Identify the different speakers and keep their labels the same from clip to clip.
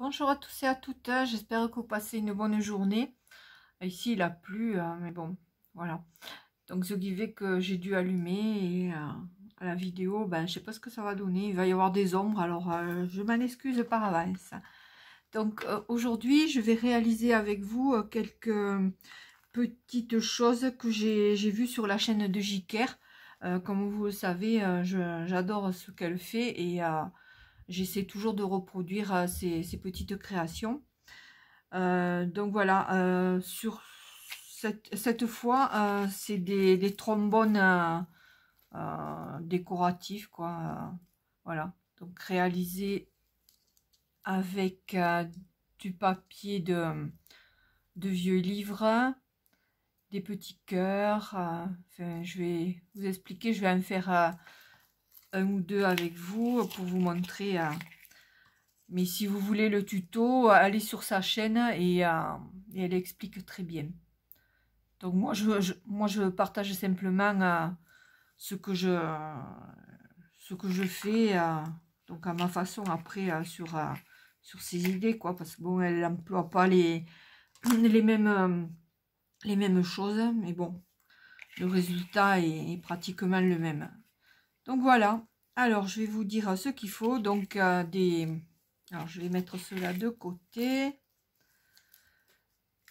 Speaker 1: Bonjour à tous et à toutes, j'espère que vous passez une bonne journée. Ici il a plu, euh, mais bon, voilà. Donc ce qui fait que j'ai dû allumer et euh, la vidéo, ben je sais pas ce que ça va donner. Il va y avoir des ombres, alors euh, je m'en excuse par avance. Donc aujourd'hui, je vais réaliser avec vous quelques petites choses que j'ai vues sur la chaîne de Jiker. comme vous le savez, j'adore ce qu'elle fait et j'essaie toujours de reproduire ces, petites créations. donc voilà, sur cette, fois, c'est des, trombones décoratifs, quoi. voilà, donc réalisés avec du papier de, de vieux livres, des petits cœurs. je vais vous expliquer, je vais en faire un ou deux avec vous pour vous montrer. Euh, mais si vous voulez le tuto, allez sur sa chaîne et, euh, elle explique très bien. Donc moi je, moi je partage simplement euh, ce que je ce que je fais donc à ma façon après sur sur ses idées quoi parce que bon elle n'emploie pas les les mêmes les mêmes choses mais bon le résultat est pratiquement le même donc voilà. Alors, je vais vous dire ce qu'il faut. Donc, euh, des... Alors, je vais mettre cela de côté.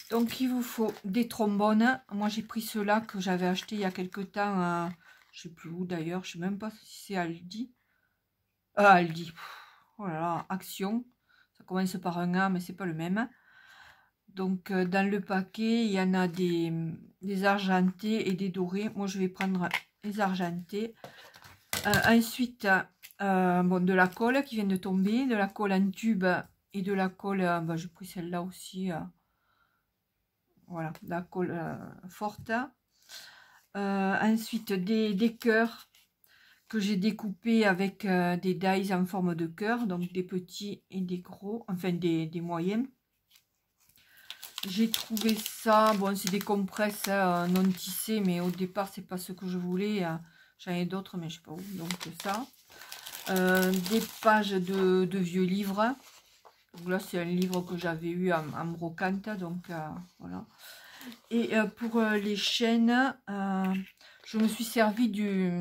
Speaker 1: Donc, il vous faut des trombones. Moi, j'ai pris cela que j'avais acheté il y a quelque temps. Euh, je ne sais plus où d'ailleurs. Je ne sais même pas si c'est Aldi. Euh, Aldi. Oh là là, Action. Ça commence par un A, mais c'est pas le même. Donc, euh, dans le paquet, il y en a des argentés et des dorés. Moi, je vais prendre les argentés. Euh, ensuite, euh, bon, de la colle qui vient de tomber, de la colle en tube et de la colle, euh, bah, j'ai pris celle-là aussi, voilà, la colle forte. ensuite, des, des cœurs que j'ai découpés avec des dies en forme de cœur, donc des petits et des gros, enfin des, des moyens. J'ai trouvé ça, bon c'est des compresses non tissées, mais au départ c'est pas ce que je voulais. J'en ai d'autres, mais je sais pas où. Donc ça. Euh, des pages de, vieux livres. Donc là, c'est un livre que j'avais eu en, brocante. Donc euh, voilà. Et euh, pour les chaînes, je me suis servi du,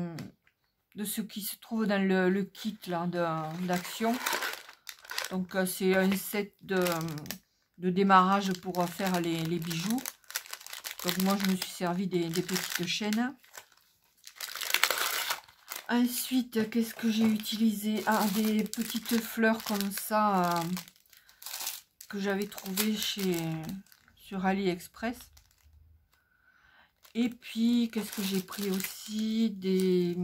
Speaker 1: de ce qui se trouve dans le, kit d'action. Donc c'est un set de, de, démarrage pour faire les, bijoux. Donc moi, je me suis servi des petites chaînes. Ensuite, qu'est-ce que j'ai utilisé? Ah, des petites fleurs comme ça euh, que j'avais trouvé chez sur AliExpress. Et puis, qu'est-ce que j'ai pris aussi? Des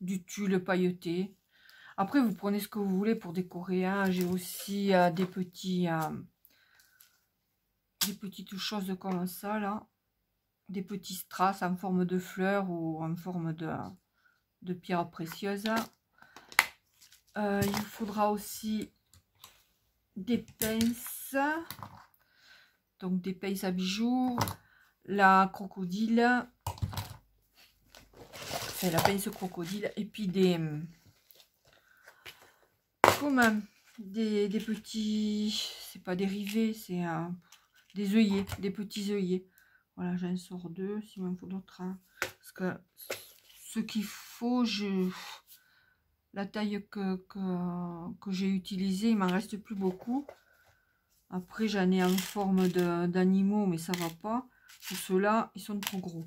Speaker 1: Du tulle pailleté. Après, vous prenez ce que vous voulez pour décorer. Hein. J'ai aussi euh, des petits... Euh, des petites choses comme ça, là. Des petits strass en forme de fleurs ou en forme de de pierres précieuses. Euh, il faudra aussi des pinces, donc des pinces à bijoux, la crocodile, la pince crocodile, et puis des, comme des, des petits, c'est pas dérivés, c'est des œillets, des petits œillets. Voilà, j'en sors deux, s'il me faut d'autres. Hein. parce que ce qu'il faut, je, la taille que, j'ai utilisée, il m'en reste plus beaucoup. Après, j'en ai en forme d'animaux, mais ça va pas. Pour ceux-là, ils sont trop gros.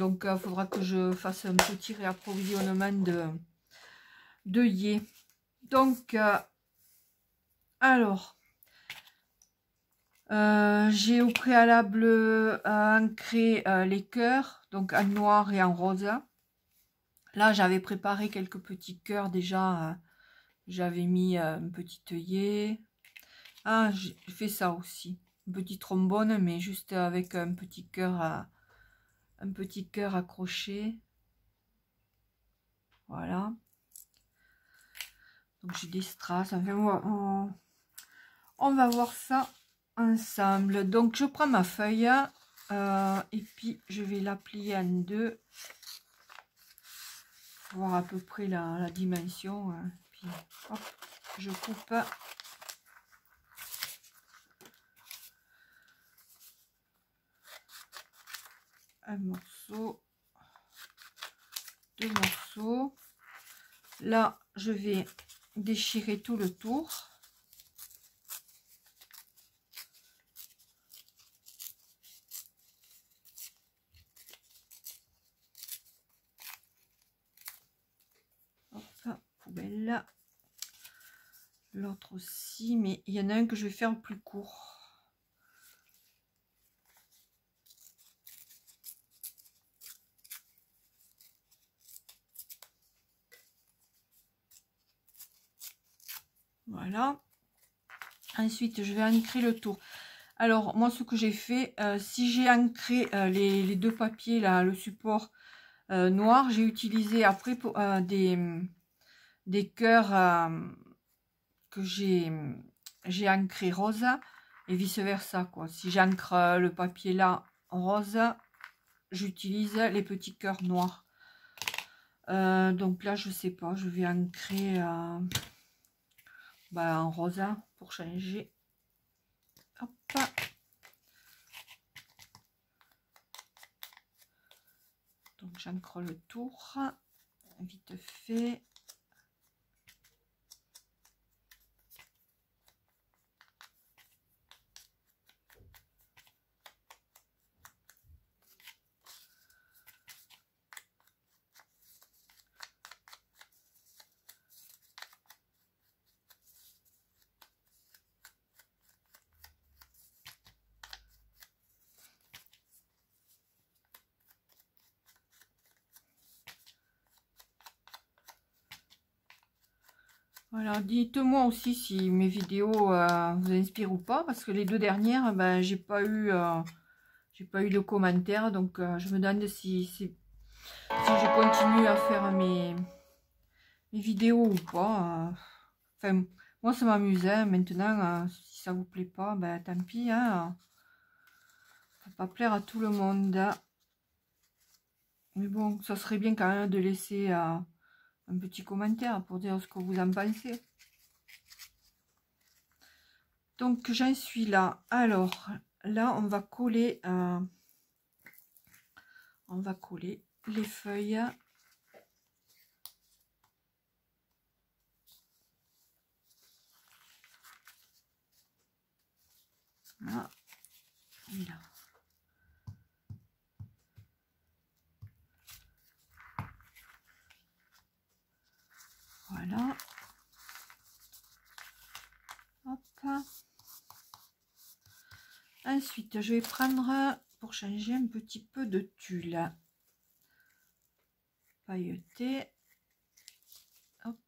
Speaker 1: Donc, il euh, faudra que je fasse un petit réapprovisionnement de, de Donc, euh, alors, euh, j'ai au préalable ancré les cœurs, donc en noir et en rose. Là, j'avais préparé quelques petits cœurs déjà. Euh, j'avais mis euh, un petit œillet. Ah, j'ai fait ça aussi. Un petit trombone, mais juste avec un petit cœur, un petit cœur accroché. Voilà. Donc j'ai des strass. Enfin, on, on, va voir ça ensemble. Donc je prends ma feuille euh, et puis je vais la plier en deux voir à peu près la, dimension. Hein. Puis, hop, je coupe. Un morceau, deux morceaux. Là, je vais déchirer tout le tour. Poubelle. L'autre aussi, mais il y en a un que je vais faire plus court. Voilà. Ensuite, je vais ancrer le tour. Alors, moi, ce que j'ai fait, euh, si j'ai ancré euh, les, deux papiers, là, le support euh, noir, j'ai utilisé après pour, des, des cœurs que j'ai j'ai ancré rose et vice versa. Quoi. Si j'ancre le papier là rose, j'utilise les petits cœurs noirs. donc là, je sais pas, je vais ancrer bah, en rosa pour changer. Donc j'ancre le tour, vite fait. Voilà, dites-moi aussi si mes vidéos euh, vous inspirent ou pas, parce que les deux dernières, ben, j'ai pas eu euh, j'ai pas eu de commentaires, donc euh, je me demande si, si, je continue à faire mes, mes vidéos ou pas. Enfin, moi ça m'amusait, hein. maintenant, si ça vous plaît pas, ben tant pis, hein. Faut pas plaire à tout le monde. Hein. Mais bon, ça serait bien quand même de laisser un petit commentaire pour dire ce que vous en pensez. Donc j'en suis là. Alors là, on va coller, euh, on va coller les feuilles. Voilà. Hop. Ensuite, je vais prendre, pour changer un petit peu de tulle pailleté. Hop.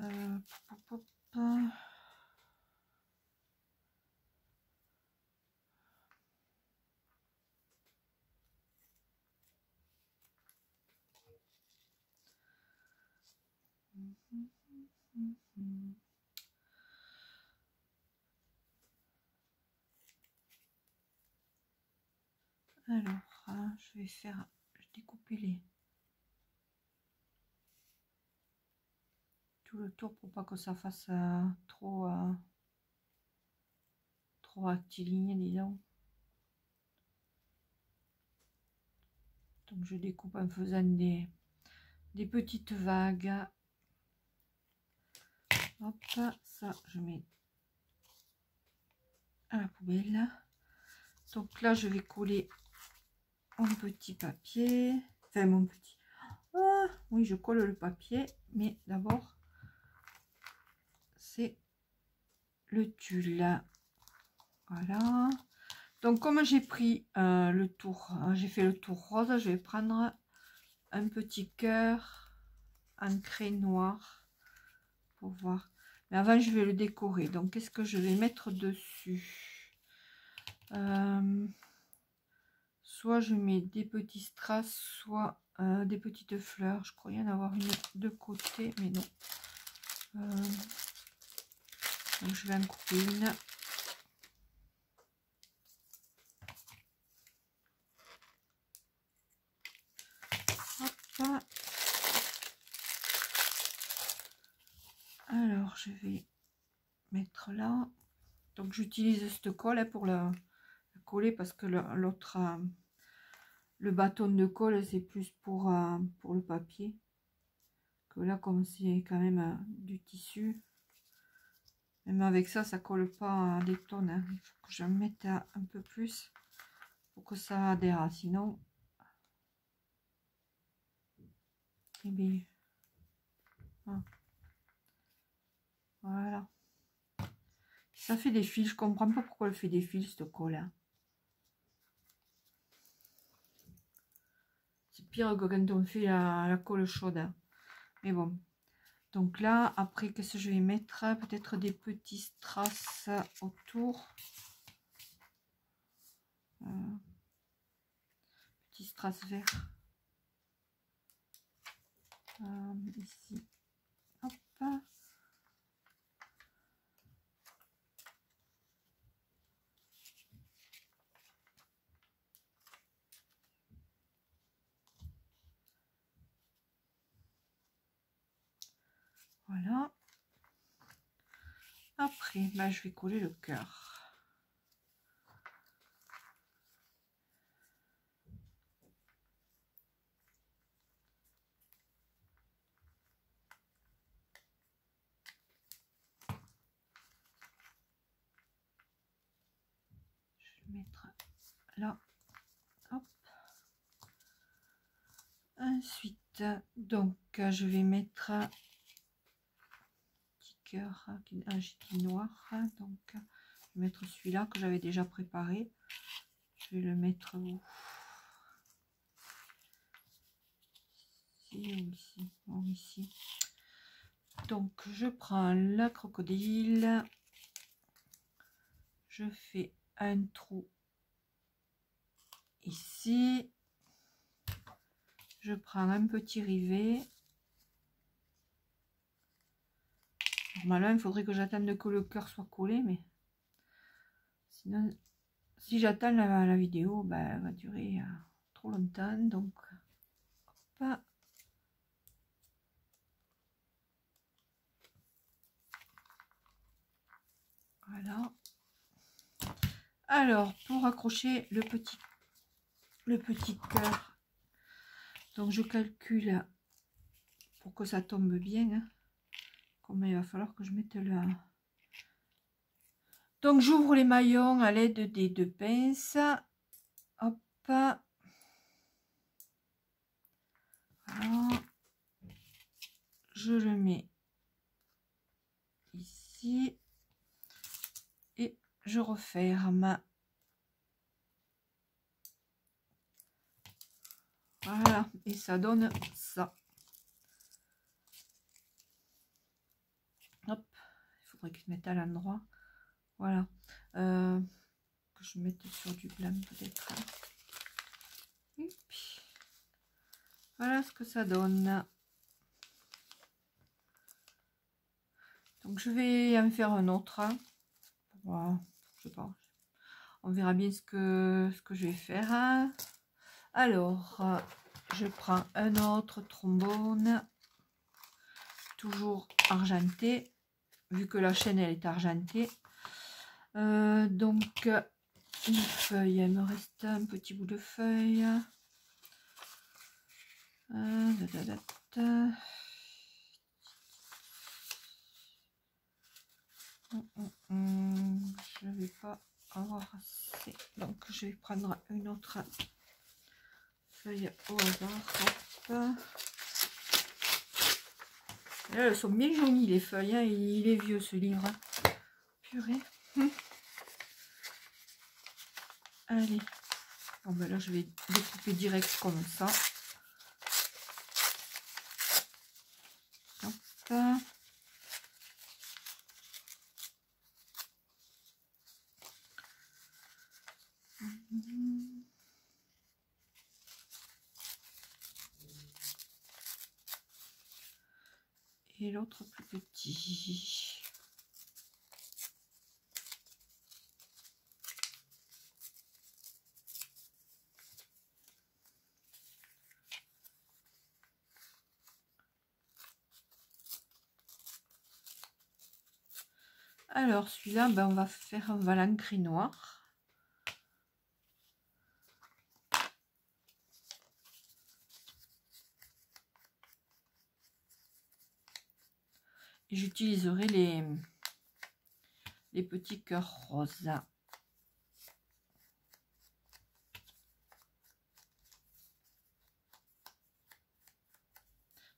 Speaker 1: Euh, Alors, hein, je vais faire, découper les tout le tour pour pas que ça fasse euh, trop euh, trop rectiligne, disons. Donc je découpe en faisant des, des petites vagues Hop, ça, je mets à la poubelle. Donc là, je vais coller mon petit papier. Enfin, mon petit... Ah, oui, je colle le papier. Mais d'abord, c'est le tulle. Voilà. Donc, comme j'ai pris euh, le tour, hein, j'ai fait le tour rose, je vais prendre un petit cœur ancré noir pour voir avant, je vais le décorer. Donc, qu'est-ce que je vais mettre dessus euh, Soit je mets des petits strass, soit euh, des petites fleurs. Je croyais en avoir une de côté, mais non. Euh, donc, je vais en couper une. Hop. Alors, je vais mettre là. Donc, j'utilise cette colle pour la, coller parce que l'autre, euh, le bâton de colle, c'est plus pour, euh, pour le papier. Que là, comme c'est quand même euh, du tissu, même avec ça, ça colle pas des tonnes. Hein. Il faut que je mette un peu plus pour que ça adhère. Sinon, eh bien, hein. voilà. Ça fait des fils. Je comprends pas pourquoi elle fait des fils, ce. Hein. C'est pire que quand on fait la, colle chaude. Mais bon. Donc là, après, qu'est-ce que je vais mettre? Peut-être des petits strass autour. Euh, petit strass vert. Euh, ici. Hop. Voilà. Après, là, je vais coller le cœur. Je vais mettre là. Hop. Ensuite, donc, je vais mettre un qui noir. Donc, je vais mettre celui-là que j'avais déjà préparé. Je vais le mettre ici, ici. Donc, je prends la crocodile. Je fais un trou ici. Je prends un petit rivet Normalement, il faudrait que j'attende que le cœur soit collé, mais sinon, si j'attends la, vidéo, ben, elle va durer euh, trop longtemps. Donc, Voilà. Alors, pour accrocher le petit, le petit cœur, donc je calcule pour que ça tombe bien. Hein mais il va falloir que je mette là. Donc j'ouvre les maillons à l'aide des deux pinces. Hop. Je le mets ici. Et je referme. Voilà. Et ça donne ça. Que je mette à l'endroit. Voilà. Euh, que je mette sur du blanc peut-être. Voilà ce que ça donne. Donc je vais en faire un autre. Je sais pas. On verra bien ce que, ce que je vais faire. Alors, je prends un autre trombone. Toujours argenté vu que la chaîne elle est argentée. Euh, donc une feuille, il me reste un petit bout de feuille. Euh, hum, hum, hum. Je vais pas avoir assez. Donc je vais prendre une autre feuille au hasard elles sont bien jolies les feuilles. Hein. Il est vieux ce livre. Hein. Purée. Hum. Allez. Bon ben là je vais découper direct comme ça. Plus petit. Alors celui-là, ben, on va faire un valancri noir. J'utiliserai les, les petits cœurs roses.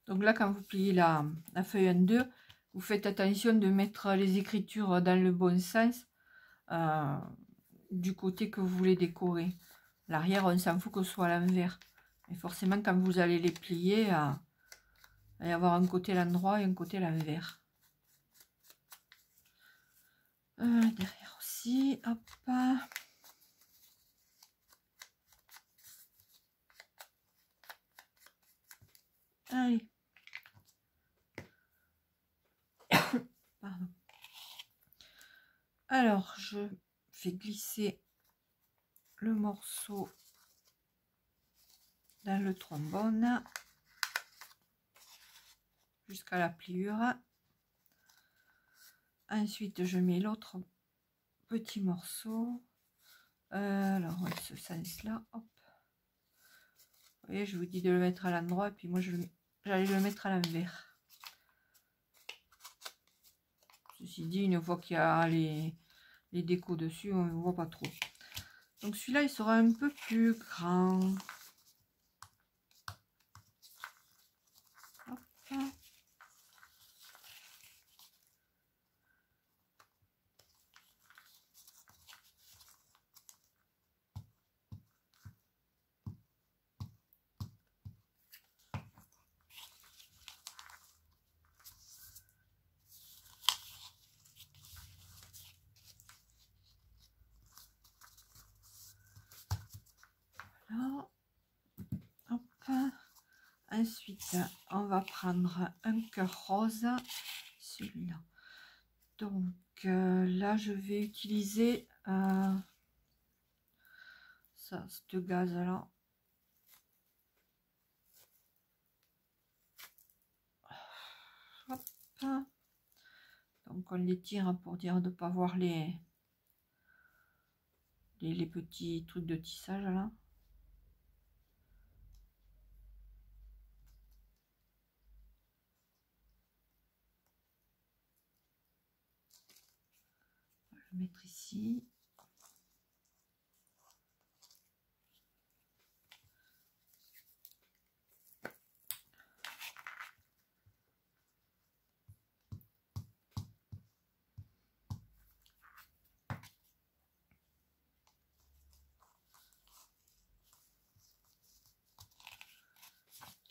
Speaker 1: Donc là, quand vous pliez la, la feuille en deux, vous faites attention de mettre les écritures dans le bon sens euh, du côté que vous voulez décorer. L'arrière, on s'en fout que ce soit à l'envers. Mais forcément, quand vous allez les plier, euh, il va y avoir un côté l'endroit et un côté l'envers. Euh, derrière aussi, hop. Allez. Pardon. Alors, je fais glisser le morceau dans le trombone jusqu'à la pliure. Ensuite, je mets l'autre petit morceau. Euh, alors, ce sens-là, hop. Vous voyez, je vous dis de le mettre à l'endroit, puis moi, j'allais le mettre à l'envers. Ceci dit, une fois qu'il y a les, les décos dessus, on ne voit pas trop. Donc celui-là, il sera un peu plus grand. Ensuite, on va prendre un cœur rose, celui-là. Donc euh, là, je vais utiliser euh, ça, ce gaz-là. Donc on les tire pour dire de ne pas voir les, les petits trucs de tissage là. Mettre ici.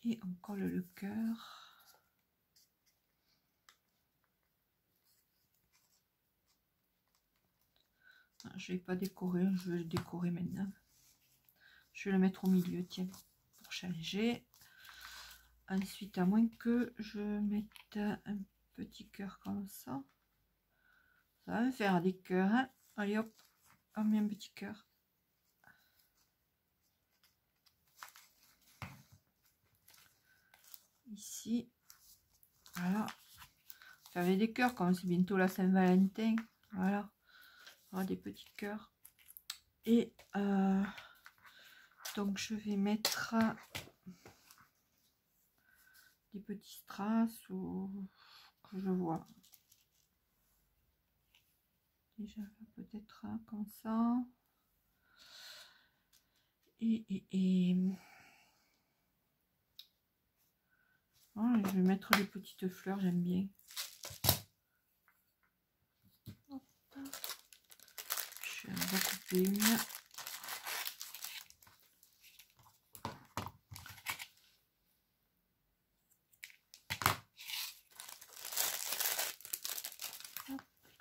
Speaker 1: Et on colle le cœur. Je vais pas décorer, je vais le décorer maintenant. Je vais le mettre au milieu, tiens, pour changer. Ensuite, à moins que je mette un petit cœur comme ça. Ça va me faire des cœurs. Hein. Allez hop, on met un petit cœur. Ici. Voilà. J'avais des cœurs comme c'est bientôt la Saint-Valentin. Voilà des petits cœurs. Et euh, donc je vais mettre des petits strass ou que je vois. Déjà peut-être comme ça. Et, je vais mettre les petites fleurs, j'aime bien.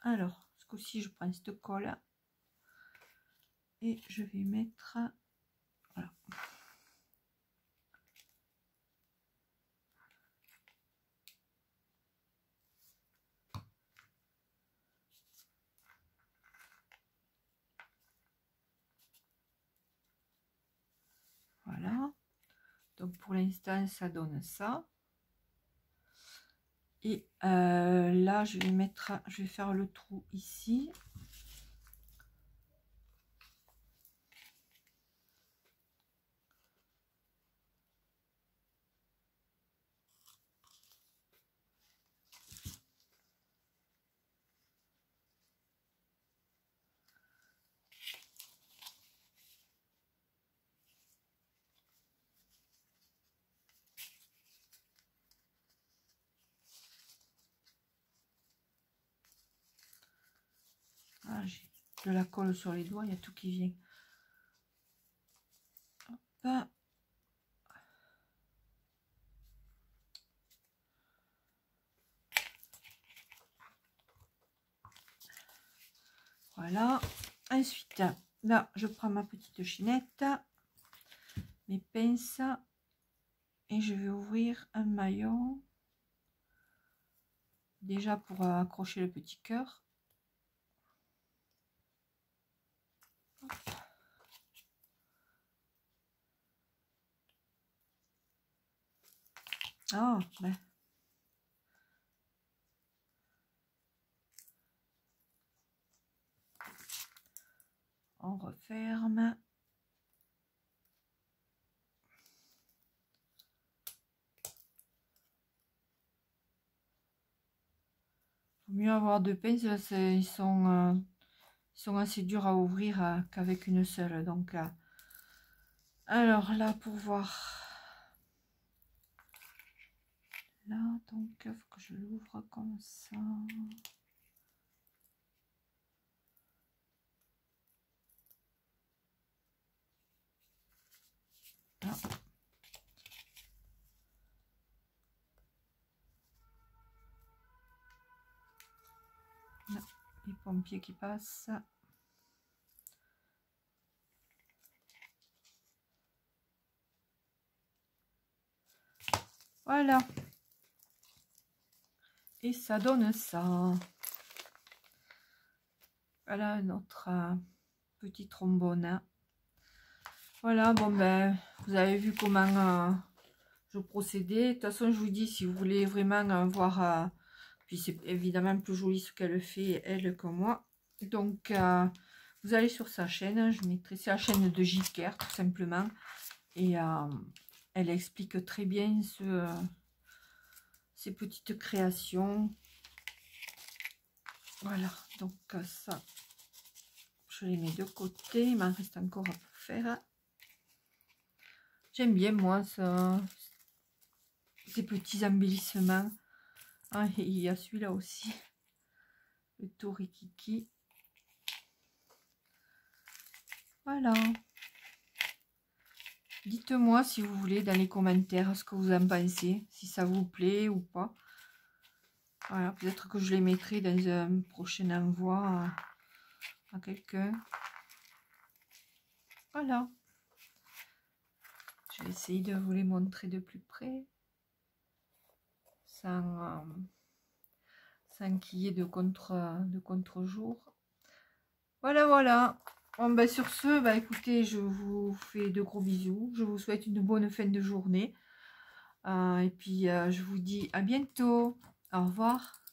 Speaker 1: Alors, ce coup-ci, je prends cette colle et je vais mettre voilà. Ça donne ça. Et euh, là, je vais mettre, je vais faire le trou ici. Ah, de la colle sur les doigts, il y a tout qui vient. Voilà. Ensuite, là, je prends ma petite chinette, mes pinces, et je vais ouvrir un maillon. Déjà pour accrocher le petit cœur. Ah, ben. On referme. mieux avoir deux pinces, ils sont, euh, sont assez durs à ouvrir euh, qu'avec une seule. Donc, euh, alors là, pour voir. Là, donc, il faut que je l'ouvre comme ça. Les pompiers qui passent. Voilà. Et ça donne ça. Voilà notre euh, petit trombone. Voilà, bon ben, vous avez vu comment euh, je procédais. De toute façon, je vous dis, si vous voulez vraiment euh, voir puis c'est évidemment plus joli ce qu'elle fait, elle, que moi. Donc, euh, vous allez sur sa chaîne. Je mettrai, c'est la chaîne de Jiker, tout simplement. Et euh, elle explique très bien ce, ces petites créations. Voilà, donc ça, je les mets de côté. Il m'en reste encore à faire. J'aime bien, moi, ces petits embellissements. Ah, il y a celui-là aussi. Le Torikiki. Voilà. Dites-moi si vous voulez dans les commentaires ce que vous en pensez, si ça vous plaît ou pas. Voilà, peut-être que je les mettrai dans un prochain envoi à, quelqu'un. Voilà. Je vais essayer de vous les montrer de plus près sans, sans qu'il y ait de contre de contre-jour. Voilà, voilà. Bon, ben, sur ce, bah, écoutez, je vous fais de gros bisous. Je vous souhaite une bonne fin de journée. Euh, et puis, euh, je vous dis à bientôt. Au revoir.